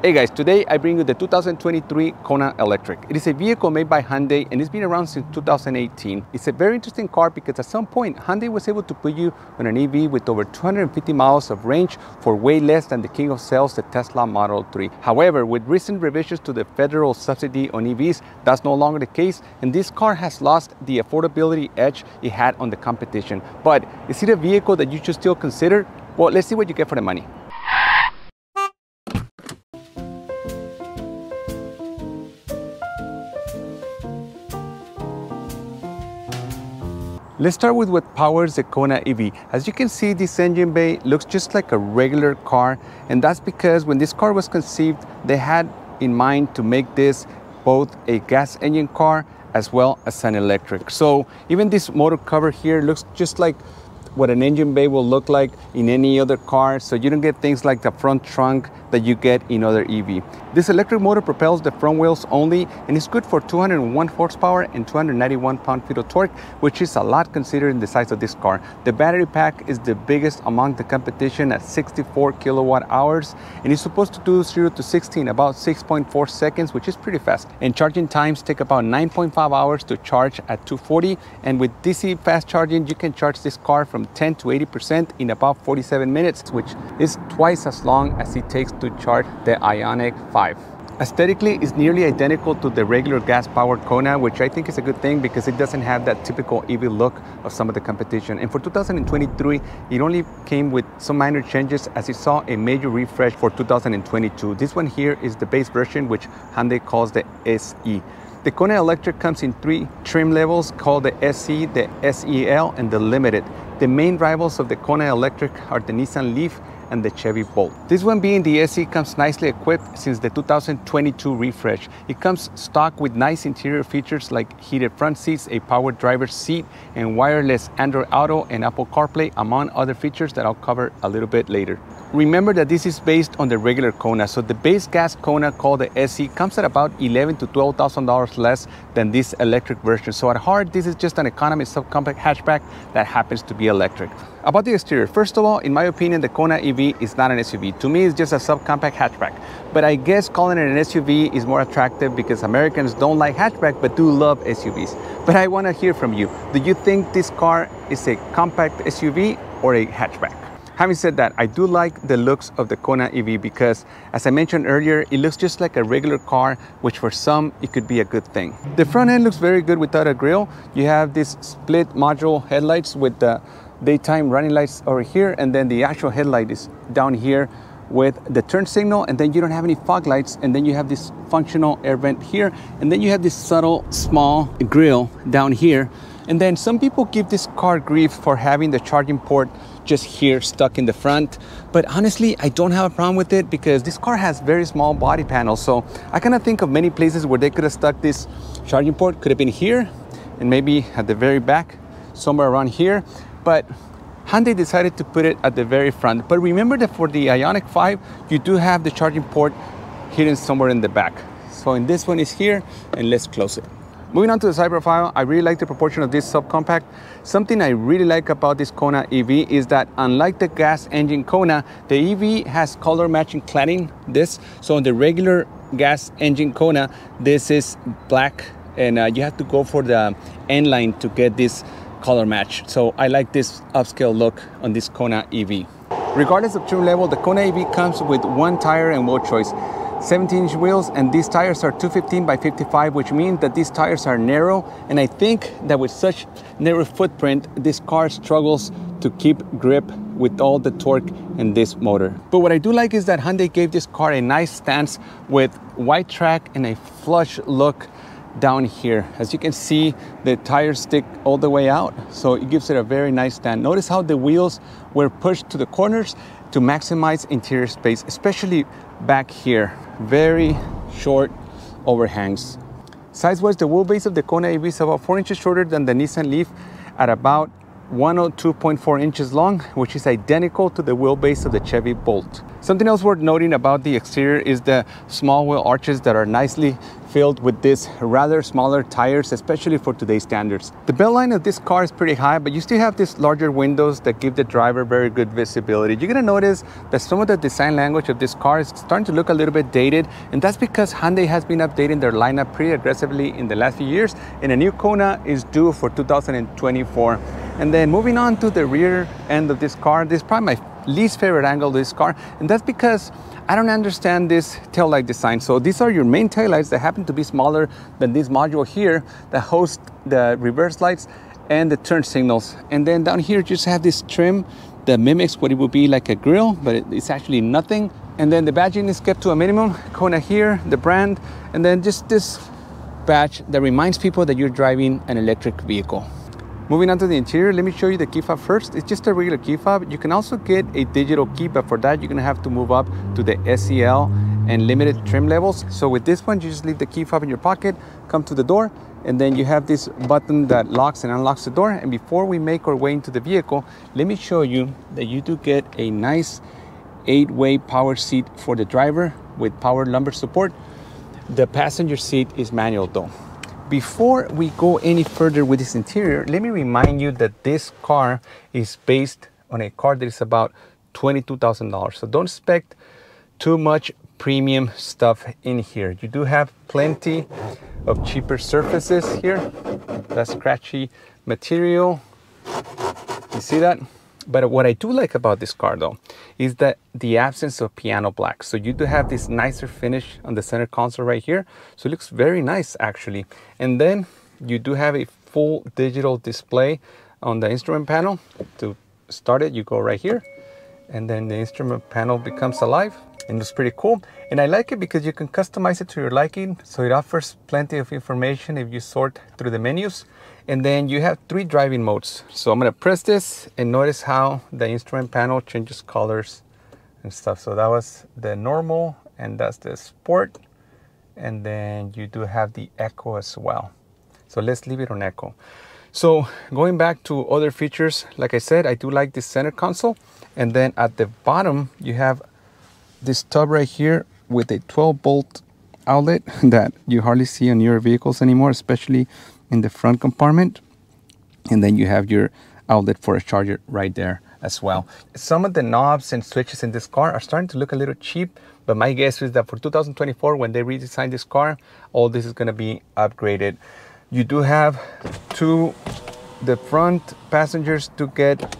Hey guys, today I bring you the 2023 Kona Electric. It is a vehicle made by Hyundai and it's been around since 2018. It's a very interesting car because at some point Hyundai was able to put you on an EV with over 250 miles of range for way less than the king of sales, the Tesla Model 3. However, with recent revisions to the federal subsidy on EVs, that's no longer the case and this car has lost the affordability edge it had on the competition. But is it a vehicle that you should still consider? Well, let's see what you get for the money. Let's start with what powers the Kona EV. As you can see, this engine bay looks just like a regular car, and that's because when this car was conceived, they had in mind to make this both a gas engine car as well as an electric. So even this motor cover here looks just like what an engine bay will look like in any other car, so you don't get things like the front trunk that you get in other EV. This electric motor propels the front wheels only and is good for 201 horsepower and 291 pound-feet of torque, which is a lot considering the size of this car. The battery pack is the biggest among the competition at 64 kilowatt hours and is supposed to do 0 to 60 in about 6.4 seconds, which is pretty fast. And charging times take about 9.5 hours to charge at 240 and with DC fast charging, you can charge this car from 10 to 80% in about 47 minutes, which is twice as long as it takes to charge the Ioniq 5. Aesthetically, it's nearly identical to the regular gas-powered Kona, which I think is a good thing because it doesn't have that typical EV look of some of the competition. And for 2023, it only came with some minor changes as it saw a major refresh for 2022. This one here is the base version, which Hyundai calls the SE. The Kona Electric comes in three trim levels called the SE, the SEL, and the Limited. The main rivals of the Kona Electric are the Nissan Leaf and the Chevy Bolt. This one being the SE comes nicely equipped since the 2022 refresh. It comes stock with nice interior features like heated front seats, a power driver's seat, and wireless Android Auto and Apple CarPlay, among other features that I'll cover a little bit later. Remember that this is based on the regular Kona, so the base gas Kona called the SE comes at about eleven to twelve thousand dollars less than this electric version. So at heart, this is just an economy subcompact hatchback that happens to be electric. About the exterior, first of all, in my opinion, the Kona EV is not an SUV. To me, it's just a subcompact hatchback. But I guess calling it an SUV is more attractive because Americans don't like hatchback but do love SUVs. But I want to hear from you. Do you think this car is a compact SUV or a hatchback? Having said that, I do like the looks of the Kona EV because, as I mentioned earlier, it looks just like a regular car, which for some, it could be a good thing. The front end looks very good without a grille. You have this split module headlights with the daytime running lights over here, and then the actual headlight is down here with the turn signal, and then you don't have any fog lights, and then you have this functional air vent here, and then you have this subtle small grille down here. And then some people give this car grief for having the charging port just here stuck in the front. But honestly, I don't have a problem with it because this car has very small body panels. So I kind of think of many places where they could have stuck this charging port. Could have been here and maybe at the very back, somewhere around here. But Hyundai decided to put it at the very front. But remember that for the Ioniq 5, you do have the charging port hidden somewhere in the back. So in this one is here and let's close it. Moving on to the side profile, I really like the proportion of this subcompact. Something I really like about this Kona EV is that unlike the gas engine Kona, the EV has color matching cladding this. So on the regular gas engine Kona, this is black and uh, you have to go for the N Line to get this color match. So I like this upscale look on this Kona EV. Regardless of trim level, the Kona EV comes with one tire and wheel choice. 17 inch wheels and these tires are 215 by 55 which means that these tires are narrow and I think that with such narrow footprint this car struggles to keep grip with all the torque in this motor. But what I do like is that Hyundai gave this car a nice stance with white track and a flush look down here. As you can see, the tires stick all the way out, so it gives it a very nice stand. Notice how the wheels were pushed to the corners to maximize interior space, especially back here. Very short overhangs. Size-wise, the wheelbase of the Kona EV is about 4 inches shorter than the Nissan Leaf at about 102.4 inches long, which is identical to the wheelbase of the Chevy Bolt. Something else worth noting about the exterior is the small wheel arches that are nicely filled with these rather smaller tires, especially for today's standards. The belt line of this car is pretty high, but you still have these larger windows that give the driver very good visibility. You're gonna notice that some of the design language of this car is starting to look a little bit dated, and that's because Hyundai has been updating their lineup pretty aggressively in the last few years, and a new Kona is due for 2024. And then moving on to the rear end of this car, this is probably my least favorite angle of this car, and that's because I don't understand this tail light design. So these are your main tail lights that happen to be smaller than this module here that hosts the reverse lights and the turn signals. And then down here, just have this trim that mimics what it would be like a grill, but it's actually nothing. And then the badging is kept to a minimum. Kona here, the brand, and then just this badge that reminds people that you're driving an electric vehicle. Moving on to the interior, let me show you the key fob first. It's just a regular key fob. You can also get a digital key, but for that, you're gonna have to move up to the SEL and limited trim levels. So with this one, you just leave the key fob in your pocket, come to the door, and then you have this button that locks and unlocks the door. And before we make our way into the vehicle, let me show you that you do get a nice eight-way power seat for the driver with power lumbar support. The passenger seat is manual though. Before we go any further with this interior, let me remind you that this car is based on a car that is about $22,000. So don't expect too much premium stuff in here. You do have plenty of cheaper surfaces here. That scratchy material. You see that? But what I do like about this car though, is that the absence of piano black. So you do have this nicer finish on the center console right here. So it looks very nice actually. And then you do have a full digital display on the instrument panel. To start it, you go right here and then the instrument panel becomes alive and it's pretty cool. And I like it because you can customize it to your liking. So it offers plenty of information if you sort through the menus. And then you have three driving modes. So I'm gonna press this and notice how the instrument panel changes colors and stuff. So that was the normal and that's the sport. And then you do have the echo as well. So let's leave it on echo. So going back to other features, like I said, I do like the center console. And then at the bottom, you have this tub right here with a 12 volt outlet that you hardly see on your vehicles anymore, especially in the front compartment. And then you have your outlet for a charger right there as well. Some of the knobs and switches in this car are starting to look a little cheap, but my guess is that for 2024, when they redesign this car, all this is gonna be upgraded. You do have two, the front passengers to get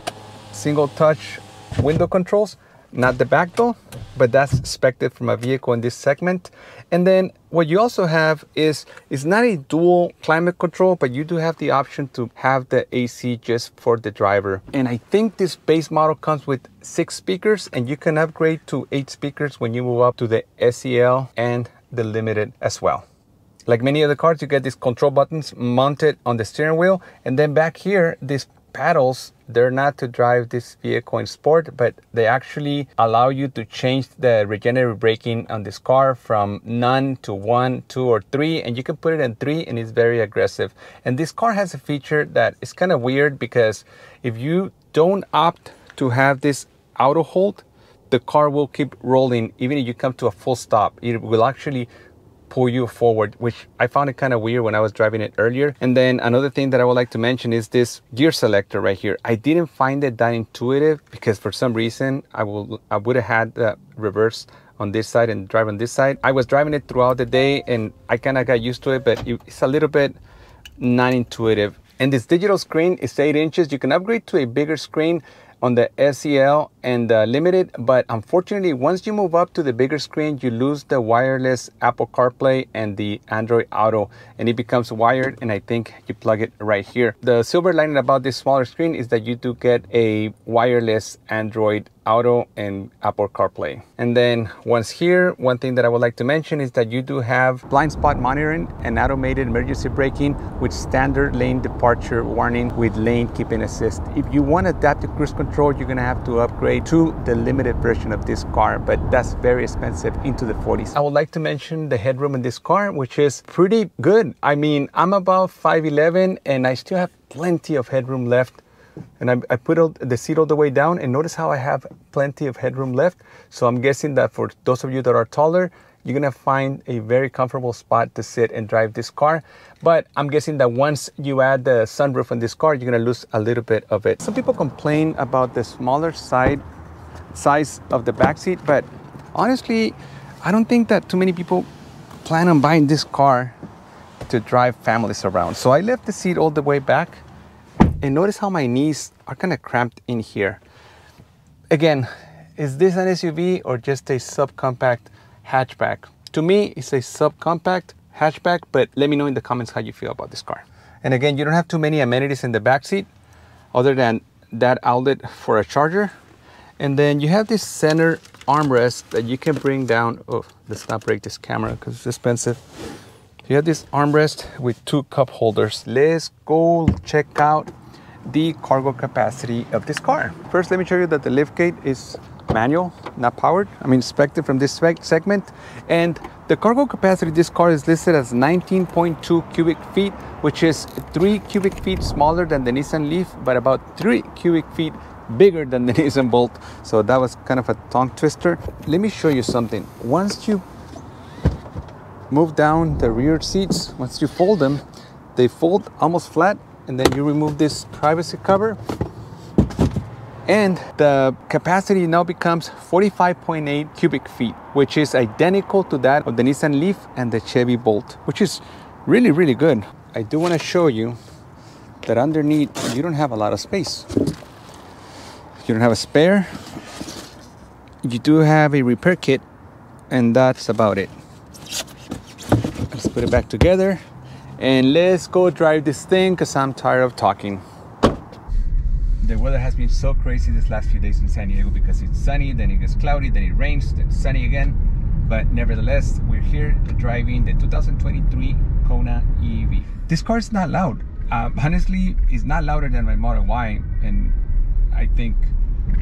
single touch window controls, not the back though, but that's expected from a vehicle in this segment. And then what you also have is, is not a dual climate control, but you do have the option to have the AC just for the driver. And I think this base model comes with six speakers and you can upgrade to eight speakers when you move up to the SEL and the Limited as well. Like many other cars, you get these control buttons mounted on the steering wheel. And then back here, this paddles they're not to drive this vehicle in sport but they actually allow you to change the regenerative braking on this car from none to one two or three and you can put it in three and it's very aggressive. And this car has a feature that is kind of weird because if you don't opt to have this auto hold the car will keep rolling even if you come to a full stop. It will actually pull you forward, which I found it kind of weird when I was driving it earlier. And then another thing that I would like to mention is this gear selector right here. I didn't find it that intuitive because for some reason I will I would have had the reverse on this side and drive on this side. I was driving it throughout the day and I kind of got used to it, but it's a little bit non-intuitive. And this digital screen is 8 inches. You can upgrade to a bigger screen on the SEL and the Limited, but unfortunately, once you move up to the bigger screen, you lose the wireless Apple CarPlay and the Android Auto, and it becomes wired, and I think you plug it right here. The silver lining about this smaller screen is that you do get a wireless Android Auto and Apple CarPlay. And then once here, one thing that I would like to mention is that you do have blind spot monitoring and automated emergency braking with standard lane departure warning with lane keeping assist. If you want adaptive cruise control, you're gonna have to upgrade to the limited version of this car, but that's very expensive into the 40s. I would like to mention the headroom in this car, which is pretty good. I mean, I'm about 5'11 and I still have plenty of headroom left and I, I put all, the seat all the way down and notice how I have plenty of headroom left. So I'm guessing that for those of you that are taller, you're gonna find a very comfortable spot to sit and drive this car. But I'm guessing that once you add the sunroof on this car, you're gonna lose a little bit of it. Some people complain about the smaller side size of the back seat, but honestly, I don't think that too many people plan on buying this car to drive families around. So I left the seat all the way back and notice how my knees are kind of cramped in here. Again, is this an SUV or just a subcompact hatchback? To me, it's a subcompact hatchback, but let me know in the comments how you feel about this car. And again, you don't have too many amenities in the back seat other than that outlet for a charger. And then you have this center armrest that you can bring down. Oh, let's not break this camera because it's expensive. You have this armrest with two cup holders. Let's go check out the cargo capacity of this car. First, let me show you that the liftgate is manual, not powered. I mean, expected from this segment. And the cargo capacity of this car is listed as 19.2 cubic feet, which is three cubic feet smaller than the Nissan Leaf, but about three cubic feet bigger than the Nissan Bolt. So that was kind of a tongue twister. Let me show you something. Once you move down the rear seats, once you fold them, they fold almost flat and then you remove this privacy cover and the capacity now becomes 45.8 cubic feet, which is identical to that of the Nissan Leaf and the Chevy Bolt, which is really, really good. I do want to show you that underneath you don't have a lot of space. You don't have a spare. You do have a repair kit, and that's about it. Let's put it back together and let's go drive this thing because I'm tired of talking the weather has been so crazy this last few days in San Diego because it's sunny, then it gets cloudy, then it rains, then sunny again. But nevertheless, we're here driving the 2023 Kona EV. This car is not loud. Um, honestly, it's not louder than my Model Y, and I think,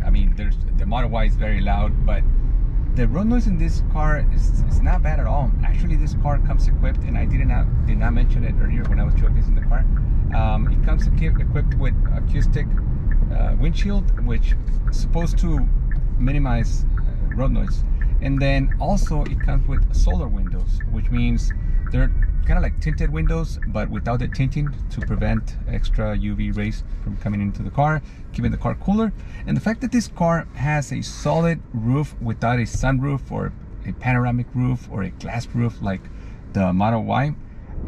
I mean, there's the Model Y is very loud, but the road noise in this car is, is not bad at all. Actually, this car comes equipped, and I did not did not mention it earlier when I was showcasing the car. Um, it comes equipped with acoustic uh, windshield, which is supposed to minimize uh, road noise. And then also it comes with solar windows, which means they're kind of like tinted windows, but without the tinting to prevent extra UV rays from coming into the car, keeping the car cooler. And the fact that this car has a solid roof without a sunroof or a panoramic roof or a glass roof like the Model Y,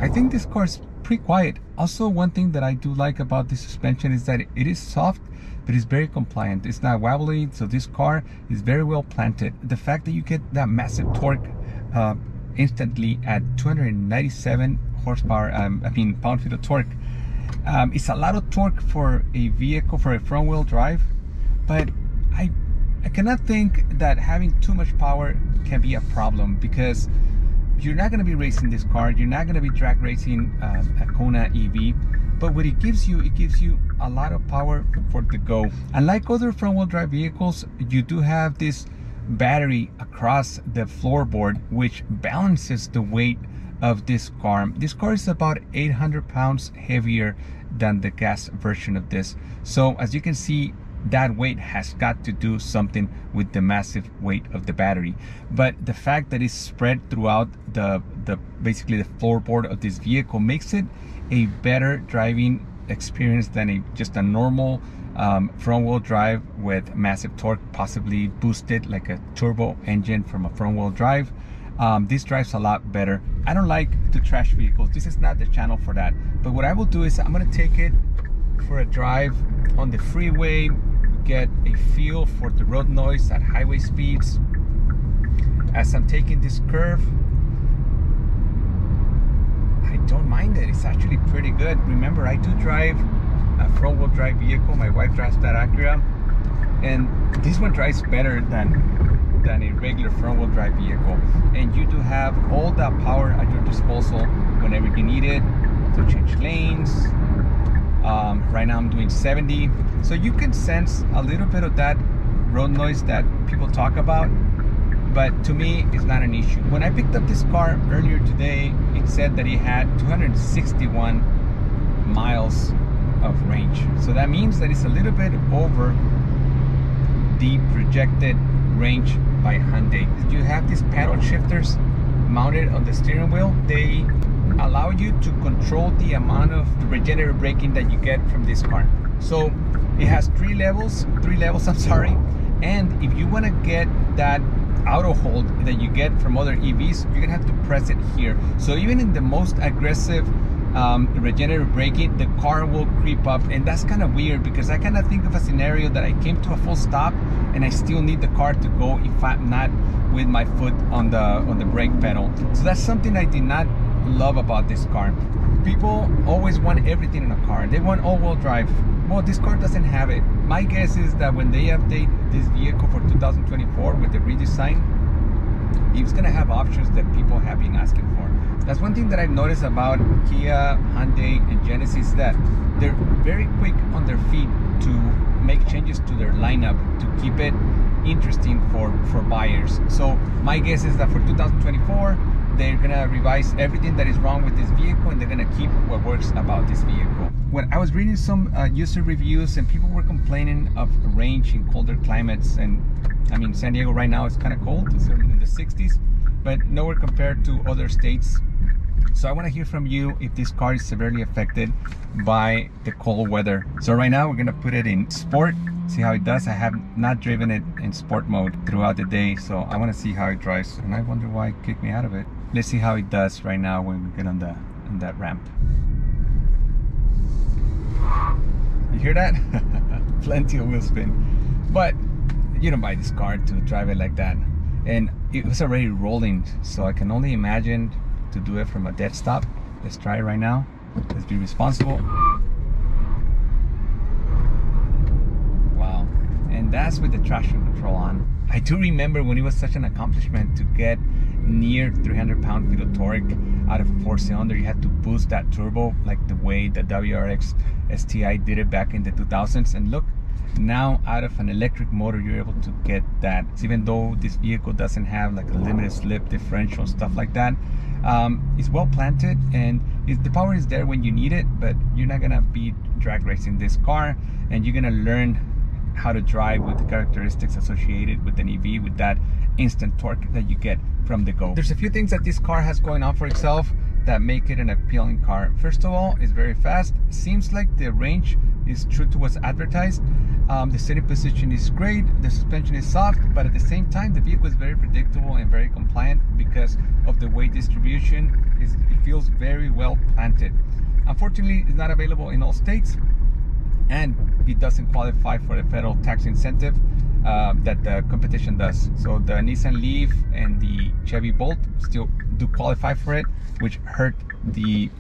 I think this car is pretty quiet. Also, one thing that I do like about this suspension is that it is soft, but it's very compliant. It's not wobbly, so this car is very well planted. The fact that you get that massive torque uh, instantly at 297 horsepower, um, I mean pound-feet of torque, um, it's a lot of torque for a vehicle, for a front-wheel drive, but I, I cannot think that having too much power can be a problem because you're not going to be racing this car you're not going to be drag racing um, a Kona EV but what it gives you it gives you a lot of power for the go. Unlike other front-wheel drive vehicles you do have this battery across the floorboard which balances the weight of this car. This car is about 800 pounds heavier than the gas version of this. So as you can see that weight has got to do something with the massive weight of the battery. But the fact that it's spread throughout the the basically the floorboard of this vehicle makes it a better driving experience than a just a normal um, front-wheel drive with massive torque possibly boosted like a turbo engine from a front-wheel drive. Um, this drives a lot better. I don't like to trash vehicles. This is not the channel for that. But what I will do is I'm gonna take it for a drive on the freeway get a feel for the road noise at highway speeds. As I'm taking this curve I don't mind it. It's actually pretty good. Remember I do drive a front wheel drive vehicle my wife drives that Acura and this one drives better than than a regular front wheel drive vehicle and you do have all that power at your disposal whenever you need it to change lanes um, right now I'm doing 70. So you can sense a little bit of that road noise that people talk about. But to me, it's not an issue. When I picked up this car earlier today, it said that it had 261 miles of range. So that means that it's a little bit over the projected range by Hyundai. You have these paddle shifters mounted on the steering wheel. They allow you to control the amount of regenerative braking that you get from this car. So it has three levels, three levels, I'm sorry. And if you want to get that auto hold that you get from other EVs, you're gonna have to press it here. So even in the most aggressive um, regenerative braking, the car will creep up, and that's kind of weird because I kind of think of a scenario that I came to a full stop and I still need the car to go if I'm not with my foot on the on the brake pedal. So that's something I did not love about this car. People always want everything in a car. They want all-wheel drive. Well, this car doesn't have it. My guess is that when they update this vehicle for 2024 with the redesign, it's gonna have options that people have been asking for. That's one thing that I've noticed about Kia, Hyundai, and Genesis that they're very quick on their feet to make changes to their lineup to keep it interesting for for buyers. So my guess is that for 2024 they're gonna revise everything that is wrong with this vehicle and they're gonna keep what works about this vehicle. When I was reading some uh, user reviews and people were complaining of range in colder climates and I mean San Diego right now is kind of cold, it's in the 60s, but nowhere compared to other states. So I want to hear from you if this car is severely affected by the cold weather. So right now we're gonna put it in sport see how it does. I have not driven it in sport mode throughout the day, so I want to see how it drives. And I wonder why it kicked me out of it. Let's see how it does right now when we get on the on that ramp. You hear that? Plenty of wheel spin. But you don't buy this car to drive it like that. And it was already rolling, so I can only imagine to do it from a dead stop. Let's try it right now. Let's be responsible. Wow. And that's with the traction control on. I do remember when it was such an accomplishment to get near 300 pound feet of torque out of a four cylinder. You had to boost that turbo like the way the WRX STI did it back in the 2000s. And look, now out of an electric motor, you're able to get that. Even though this vehicle doesn't have like a limited slip differential, stuff like that, um, it's well planted and the power is there when you need it, but you're not gonna be drag racing this car and you're gonna learn how to drive with the characteristics associated with an EV with that instant torque that you get from the go. There's a few things that this car has going on for itself that make it an appealing car. First of all, it's very fast. Seems like the range is true to what's advertised. Um, the sitting position is great. The suspension is soft, but at the same time, the vehicle is very predictable and very compliant because of the weight distribution. It's, it feels very well planted. Unfortunately, it's not available in all states and it doesn't qualify for the federal tax incentive uh, that the competition does. So the Nissan Leaf and the Chevy Bolt still do qualify for it, which hurt the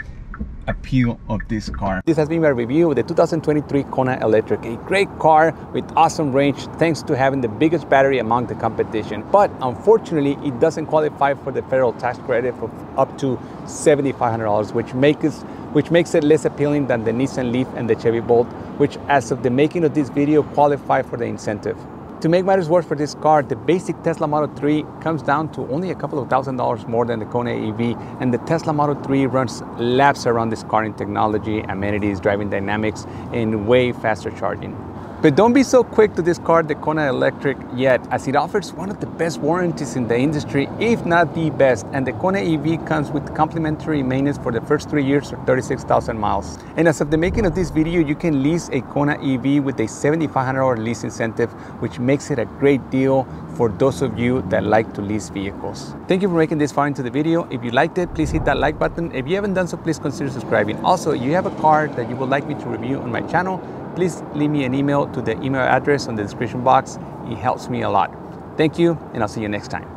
appeal of this car. This has been my review of the 2023 Kona Electric, a great car with awesome range thanks to having the biggest battery among the competition. But unfortunately, it doesn't qualify for the federal tax credit of up to $7,500, which makes which makes it less appealing than the Nissan Leaf and the Chevy Bolt, which as of the making of this video qualify for the incentive. To make matters worse for this car, the basic Tesla Model 3 comes down to only a couple of thousand dollars more than the Kona EV, and the Tesla Model 3 runs laps around this car in technology, amenities, driving dynamics, and way faster charging. But don't be so quick to discard the Kona Electric yet, as it offers one of the best warranties in the industry, if not the best. And the Kona EV comes with complimentary maintenance for the first three years or 36,000 miles. And as of the making of this video, you can lease a Kona EV with a $7,500 lease incentive, which makes it a great deal for those of you that like to lease vehicles. Thank you for making this far into the video. If you liked it, please hit that like button. If you haven't done so, please consider subscribing. Also, you have a car that you would like me to review on my channel, please leave me an email to the email address on the description box. It helps me a lot. Thank you, and I'll see you next time.